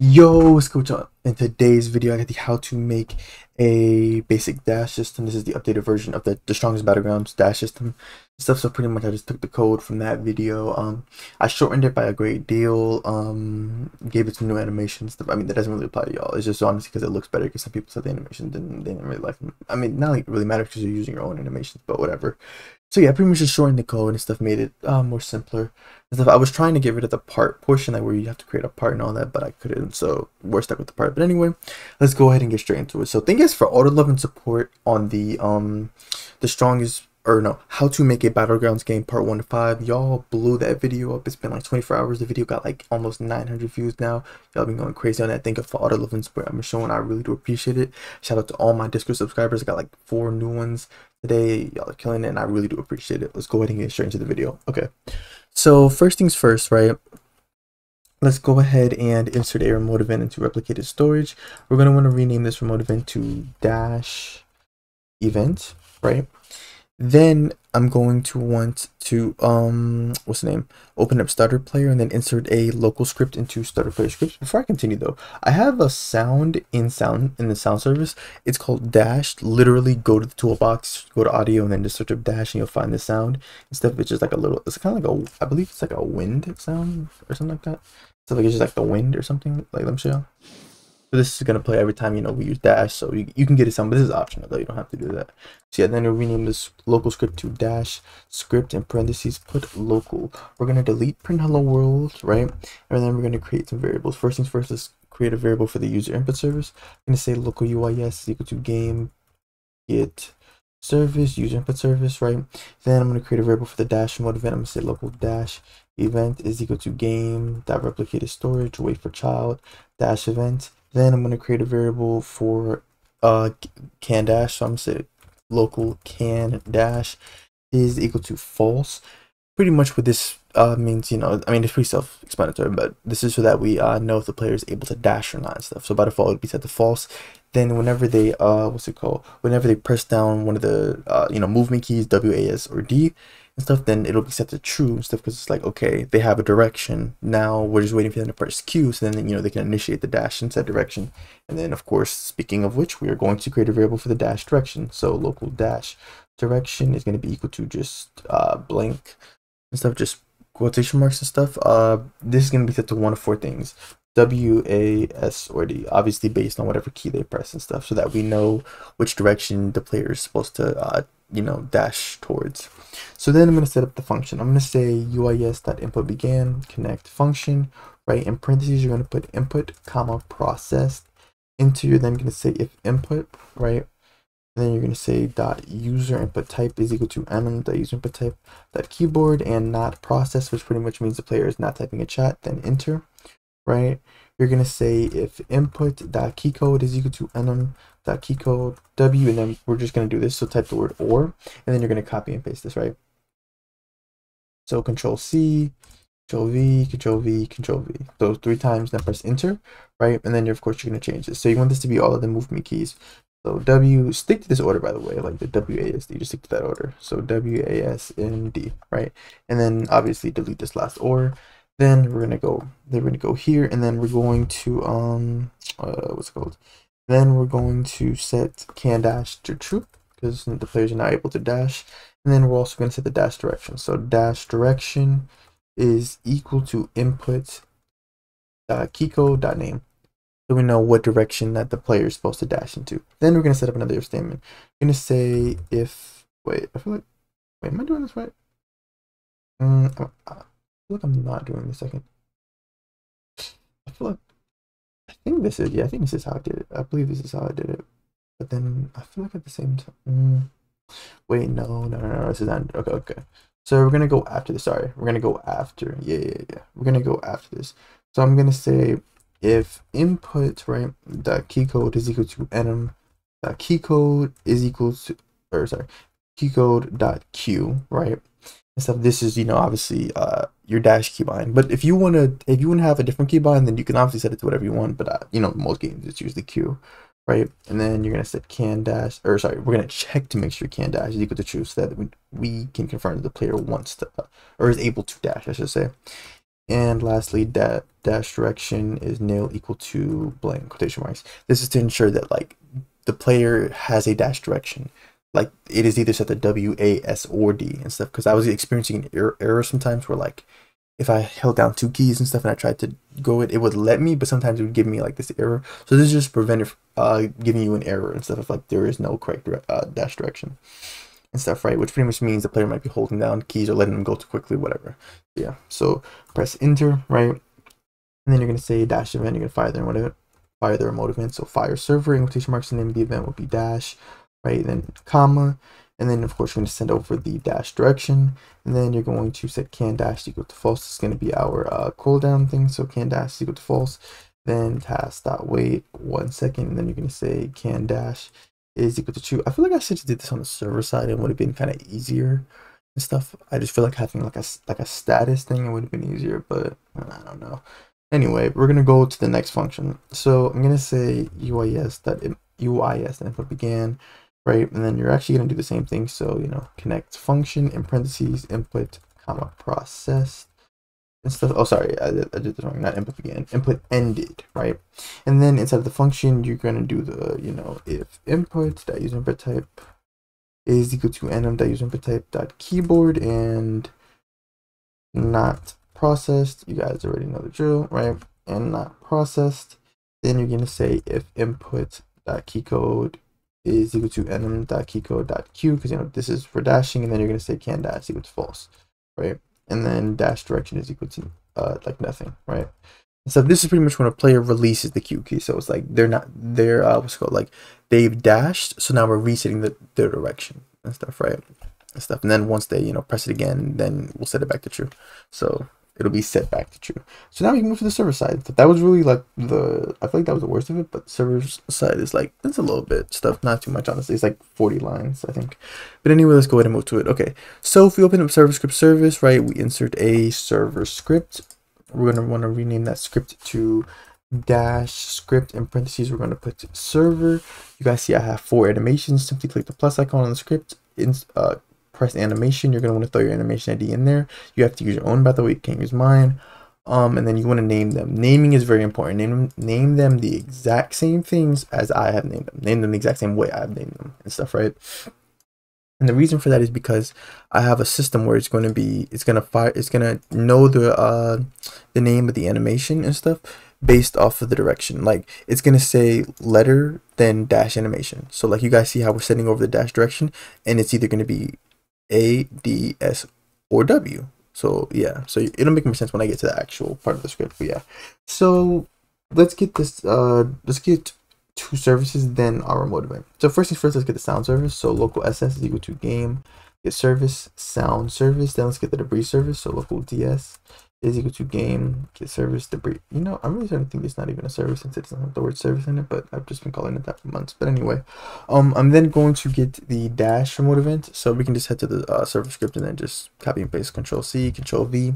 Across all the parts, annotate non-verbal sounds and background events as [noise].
Yo, what's going on? In today's video, I got the how to make a basic dash system. This is the updated version of the, the strongest battlegrounds dash system stuff. So pretty much I just took the code from that video. Um, I shortened it by a great deal. Um, gave it some new animations. I mean, that doesn't really apply to y'all. It's just honestly because it looks better. Because some people said the animation didn't, they didn't really like them. I mean, not like it really matters because you're using your own animations, but whatever. So yeah, pretty much just shortened the code and stuff, made it uh, more simpler. And stuff. I was trying to get rid of the part portion, like where you have to create a part and all that, but I couldn't. So we're stuck with the part. But anyway, let's go ahead and get straight into it. So thank you guys for all the love and support on the um the strongest or no, how to make a battlegrounds game part one to five. Y'all blew that video up. It's been like 24 hours. The video got like almost 900 views now. Y'all been going crazy on that. Thank you for all the love and support I'm showing. I really do appreciate it. Shout out to all my Discord subscribers. I got like four new ones today. Y'all are killing it, and I really do appreciate it. Let's go ahead and get straight into the video. Okay, so first things first, right? Let's go ahead and insert a remote event into replicated storage. We're going to want to rename this remote event to dash event, right? Then I'm going to want to, um, what's the name? Open up Starter Player and then insert a local script into Starter Player scripts. Before I continue though, I have a sound in sound in the sound service. It's called Dash. Literally go to the toolbox, go to audio and then just search up Dash and you'll find the sound. Instead of it's just like a little, it's kind of like a, I believe it's like a wind sound or something like that. So like it's just like the wind or something. Like let me show you. So this is going to play every time, you know, we use dash. So you, you can get it some, but this is optional though. You don't have to do that. So yeah, then we'll rename this local script to dash script in parentheses, put local. We're going to delete print hello world, right? And then we're going to create some variables. First things first, let's create a variable for the user input service. I'm going to say local UIS is equal to game get service, user input service, right? Then I'm going to create a variable for the dash mode event. I'm going to say local dash event is equal to game dot replicated storage, wait for child dash event then I'm going to create a variable for uh, can dash. So I'm going to say local can dash is equal to false. Pretty much what this uh, means, you know, I mean, it's pretty self-explanatory, but this is so that we uh, know if the player is able to dash or not and stuff. So by default, it would be set to false. Then whenever they, uh, what's it called? Whenever they press down one of the, uh, you know, movement keys, W, A, S, or D, stuff, then it'll be set to true and stuff because it's like, okay, they have a direction. Now we're just waiting for them to press Q, so then, you know, they can initiate the dash in said direction. And then, of course, speaking of which, we are going to create a variable for the dash direction. So local dash direction is going to be equal to just uh, blank and stuff, just quotation marks and stuff. Uh, this is going to be set to one of four things. W, A, S, or D, obviously based on whatever key they press and stuff, so that we know which direction the player is supposed to uh, you know, dash towards. So then I'm going to set up the function. I'm going to say uis.input began connect function, right? In parentheses, you're going to put input, comma, processed. Into you're then going to say if input, right? And then you're going to say dot user input type is equal to enum dot user input type dot keyboard and not process, which pretty much means the player is not typing a chat. Then enter, right? You're going to say if input dot keycode is equal to enum dot keycode w, and then we're just going to do this. So type the word or, and then you're going to copy and paste this, right? So control C, control V, control V, control V. Those three times, then press enter, right? And then of course you're going to change this. So you want this to be all of the movement keys. So W, stick to this order, by the way, like the WASD, just stick to that order. So WASD, right? And then obviously delete this last or. Then we're gonna go, then we're gonna go here, and then we're going to, um, uh, what's it called? Then we're going to set can dash to true because the players are not able to dash. And then we're also going to set the dash direction. So dash direction is equal to input dot keycode name. So we know what direction that the player is supposed to dash into. Then we're going to set up another if statement. We're going to say if, wait, I feel like, wait, am I doing this right? Mm, I feel like I'm not doing the second. I feel like I think this is yeah. I think this is how I did it. I believe this is how I did it. But then I feel like at the same time. Mm, wait, no, no, no, no. This is not okay. Okay. So we're gonna go after this. Sorry, we're gonna go after. Yeah, yeah, yeah. We're gonna go after this. So I'm gonna say if input right the key code is equal to enum the key code is equal to or sorry key code dot q right and stuff. This is, you know, obviously uh, your dash keybind. But if you want to, if you want to have a different keybind, then you can obviously set it to whatever you want. But uh, you know, most games it's usually Q, right? And then you're gonna set can dash, or sorry, we're gonna check to make sure can dash is equal to true, so that we, we can confirm that the player wants to, uh, or is able to dash, I should say. And lastly, that dash direction is nil equal to blank quotation marks. This is to ensure that like the player has a dash direction. Like it is either set to W, A, S, or D and stuff. Because I was experiencing an error, error sometimes where like if I held down two keys and stuff and I tried to go it, it would let me, but sometimes it would give me like this error. So this is just prevent uh, giving you an error and stuff if like there is no correct uh, dash direction and stuff, right? Which pretty much means the player might be holding down keys or letting them go too quickly, whatever. Yeah. So press enter, right? And then you're gonna say dash event. You're gonna fire their whatever, fire their remote event. So fire server in quotation marks. The name of the event will be dash, right? Then comma, and then of course you're going to send over the dash direction and then you're going to set can dash equal to false. It's going to be our uh, cooldown thing so can dash equal to false. Then task dot wait one second and then you're going to say can dash is equal to true i feel like i should have did this on the server side it would have been kind of easier and stuff. I just feel like having like a like a status thing it would have been easier but i don't know. Anyway we're going to go to the next function. So i'm going to say uis that uis input began right? And then you're actually going to do the same thing. So, you know, connect function in parentheses, input, comma, processed and stuff. Oh, sorry, I did, I did this wrong. Not input began, input ended, right? And then inside of the function, you're going to do the, you know, if input that user input type is equal to enum that user input type dot keyboard and not processed. You guys already know the drill, right? And not processed. Then you're going to say if input dot keycode is equal to enum.keycode.q because you know this is for dashing and then you're going to say can dash equal to false right? And then dash direction is equal to uh like nothing right? So this is pretty much when a player releases the q key. So it's like they're not they're uh what's called? Like they've dashed so now we're resetting the their direction and stuff right? And stuff. And then once they you know press it again then we'll set it back to true. So it'll be set back to true. So now we can move to the server side. But That was really like the I feel like that was the worst of it, but server side is like it's a little bit stuff, not too much honestly. It's like 40 lines, I think. But anyway, let's go ahead and move to it. Okay. So if we open up server script service, right, we insert a server script. We're gonna want to rename that script to dash script in parentheses. We're gonna put server. You guys see I have four animations. Simply click the plus icon on the script. In, uh, press animation, you're going to want to throw your animation ID in there. You have to use your own, by the way, you can't use mine. Um, and then you want to name them. Naming is very important. Name, name them the exact same things as I have named them. Name them the exact same way I have named them and stuff, right? And the reason for that is because I have a system where it's going to be, it's going to fire, it's going to know the, uh, the name of the animation and stuff based off of the direction. Like it's going to say letter, then dash animation. So like you guys see how we're sending over the dash direction and it's either going to be a, D, S, or W. So yeah, so it'll make more sense when I get to the actual part of the script. But yeah, so let's get this. Uh, let's get two services, then our remote event. So first things first, let's get the sound service. So local SS is equal to game get service sound service. Then let's get the debris service. So local DS is equal to game get service debris. You know, I'm really starting to think it's not even a service since it doesn't have the word service in it, but I've just been calling it that for months. But anyway, um, I'm then going to get the dash remote event, so we can just head to the uh, server script and then just copy and paste Control C, Control V.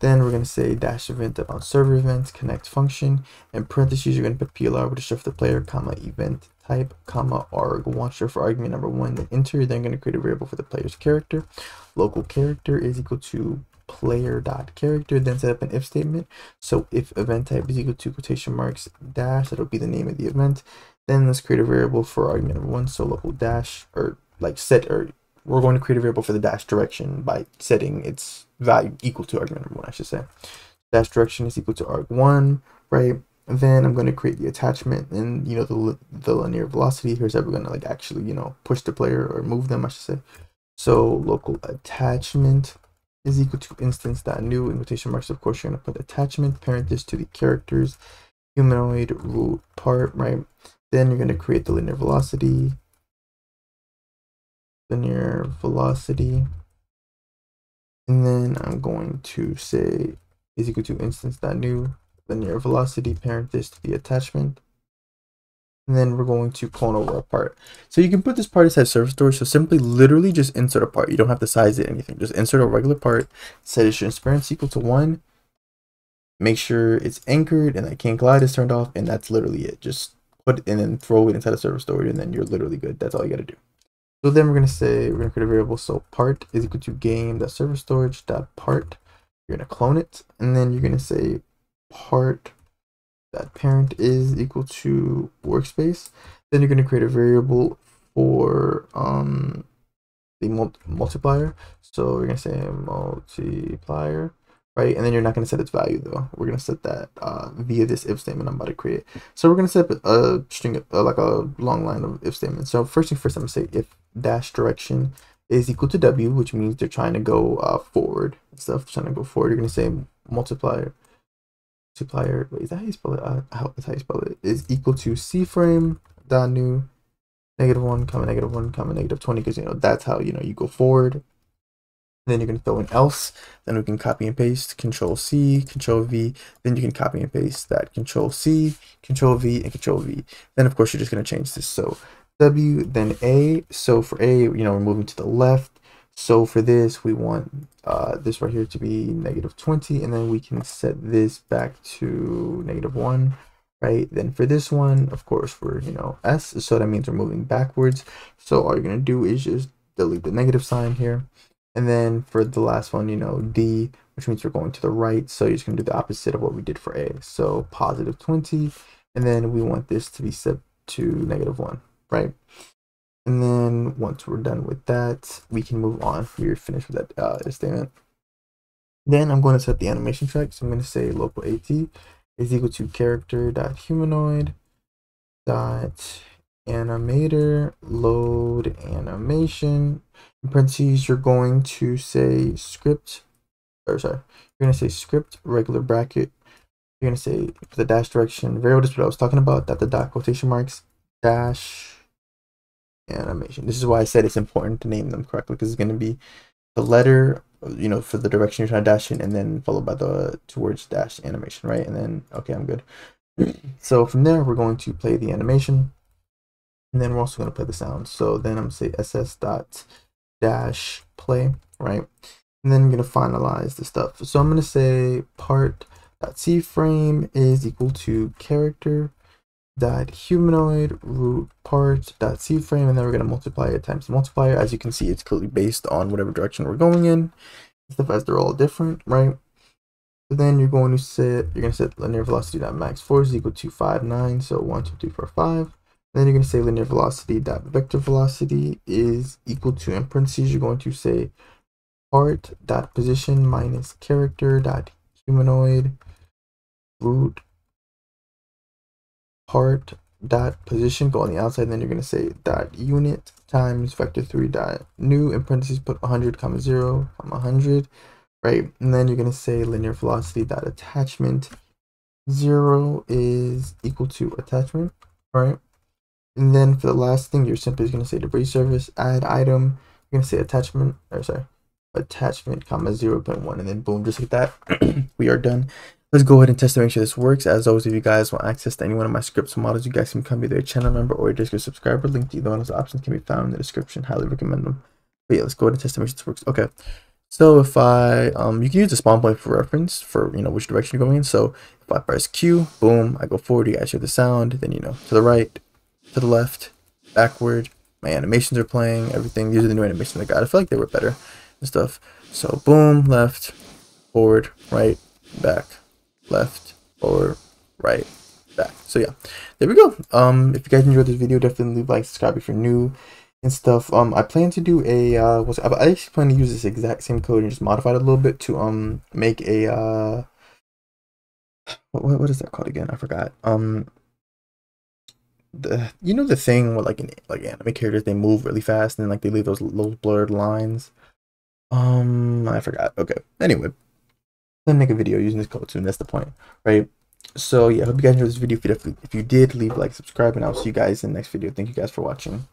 Then we're gonna say dash event about server events, connect function, and parentheses you're gonna put PLR with the shift the player, comma event type, comma arg. Watch for argument number one, then enter. Then gonna create a variable for the player's character. Local character is equal to player dot character then set up an if statement. So if event type is equal to quotation marks dash that'll be the name of the event. Then let's create a variable for argument number one. So local dash or like set or we're going to create a variable for the dash direction by setting its value equal to argument number one i should say. Dash direction is equal to arg1 right? And then i'm going to create the attachment and you know the, the linear velocity here's how we're going to like actually you know push the player or move them i should say. So local attachment is equal to instance that new in quotation marks. Of course, you're going to put attachment, parent this to the characters, humanoid root part, right? Then you're going to create the linear velocity, linear velocity. And then I'm going to say is equal to instance that new linear velocity, parent this to the attachment and then we're going to clone over a part. So you can put this part inside server storage. So simply literally just insert a part. You don't have to size it anything. Just insert a regular part, set its transparency equal to one, make sure it's anchored and that can collide is turned off, and that's literally it. Just put it and then throw it inside a server storage and then you're literally good. That's all you gotta do. So then we're gonna say we're gonna create a variable. So part is equal to game that server storage dot part you're gonna clone it, and then you're gonna say part that parent is equal to workspace. Then you're gonna create a variable for um the multiplier. So we're gonna say multiplier, right? And then you're not gonna set its value though. We're gonna set that uh, via this if statement I'm about to create. So we're gonna set a string, uh, like a long line of if statements. So first thing first, I'm gonna say if dash direction is equal to w, which means they're trying to go uh, forward stuff. Trying to go forward, you're gonna say multiplier. Multiplier. Wait, is that how you spell it? Uh, how, that's how you spell it. Is equal to c frame dot new negative 1, comma negative 1, comma negative 20, because, you know, that's how, you know, you go forward. Then you're to throw in else. Then we can copy and paste, control C, control V. Then you can copy and paste that control C, control V, and control V. Then, of course, you're just to change this. So W, then A. So for A, you know, we're moving to the left. So for this, we want uh, this right here to be negative 20, and then we can set this back to negative 1 right? Then for this one, of course, we're, you know, S, so that means we're moving backwards. So all you're going to do is just delete the negative sign here. And then for the last one, you know, D, which means we're going to the right. So you're just going to do the opposite of what we did for A. So positive 20. And then we want this to be set to negative 1, right? And then once we're done with that, we can move on. We're finished with that uh, statement. Then I'm going to set the animation track. So I'm going to say local AT is equal to character dot humanoid dot animator load animation in parentheses you're going to say script or sorry you're going to say script regular bracket you're going to say the dash direction variable what i was talking about that the dot quotation marks dash animation this is why i said it's important to name them correctly because it's going to be the letter you know, for the direction you're trying to dash in, and then followed by the towards dash animation, right? And then, okay, I'm good. [clears throat] so from there, we're going to play the animation, and then we're also going to play the sound. So then I'm going to say ss dot dash play, right? And then I'm going to finalize the stuff. So I'm going to say part dot c frame is equal to character dot humanoid root part dot c frame and then we're going to multiply it times the multiplier. As you can see it's clearly based on whatever direction we're going in. Stuff as they're all different right? So then you're going to set you're going to set linear velocity dot max force is equal to 5 9 so 1 2 3 4 5 then you're going to say linear velocity dot vector velocity is equal to in parentheses you're going to say part dot position minus character dot humanoid root part dot position go on the outside and then you're going to say dot unit times vector 3 dot new in parentheses put 100 comma 0 comma 100 right? And then you're going to say linear velocity dot attachment 0 is equal to attachment right? And then for the last thing you're simply going to say debris service add item you're going to say attachment or sorry attachment comma 0 0.1 and then boom just like that [clears throat] we are done Let's go ahead and test to make sure this works. As always, if you guys want access to any one of my scripts or models, you guys can become either a channel member or a Discord subscriber. Link to either one of those options can be found in the description. Highly recommend them. But yeah, let's go ahead and test to make sure this works. Okay. So if I, um, you can use the spawn point for reference for, you know, which direction you're going in. So if I press Q, boom, I go forward, you guys hear the sound. Then, you know, to the right, to the left, backward. My animations are playing, everything. These are the new animations I got. I feel like they were better and stuff. So boom, left, forward, right, back, left, or right, back. So yeah, there we go. Um, if you guys enjoyed this video, definitely like, subscribe if you're new and stuff. Um, I plan to do a uh, what's I actually plan to use this exact same code and just modify it a little bit to um make a uh what what is that called again? I forgot. Um, the you know the thing where like in like anime characters they move really fast and then like they leave those little blurred lines. Um, I forgot. Okay. Anyway, then make a video using this code soon. That's the point, right? So yeah, I hope you guys enjoyed this video. If you, if you did, leave like, subscribe, and I'll see you guys in the next video. Thank you guys for watching.